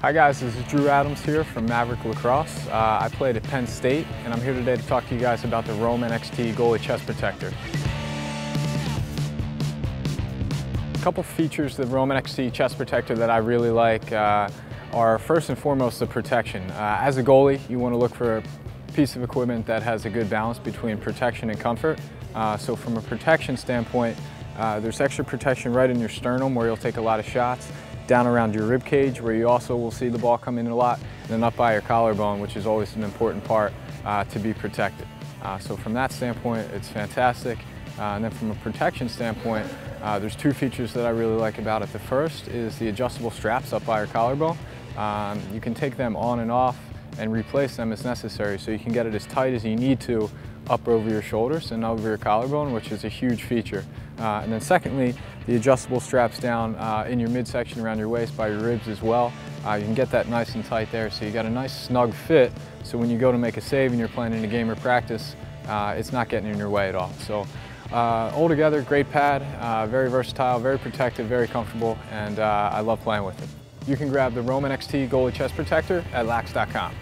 Hi guys, this is Drew Adams here from Maverik Lacrosse. Uh, I played at Penn State and I'm here today to talk to you guys about the Rome NXT Goalie Chest Protector. A couple features of the Rome NXT Chest Protector that I really like uh, are first and foremost the protection. Uh, as a goalie, you want to look for a piece of equipment that has a good balance between protection and comfort. Uh, so from a protection standpoint, uh, there's extra protection right in your sternum where you'll take a lot of shots down around your rib cage where you also will see the ball come in a lot, and then up by your collarbone, which is always an important part uh, to be protected. Uh, so from that standpoint, it's fantastic. Uh, and then from a protection standpoint, uh, there's two features that I really like about it. The first is the adjustable straps up by your collarbone. Um, you can take them on and off and replace them as necessary so you can get it as tight as you need to up over your shoulders and over your collarbone, which is a huge feature. Uh, and then secondly, the adjustable straps down uh, in your midsection around your waist by your ribs as well. Uh, you can get that nice and tight there so you got a nice snug fit so when you go to make a save and you're playing in a game or practice, uh, it's not getting in your way at all. So uh, altogether, great pad, uh, very versatile, very protective, very comfortable, and I love playing with it. You can grab the Rome NXT Goalie Chest Protector at Lax.com.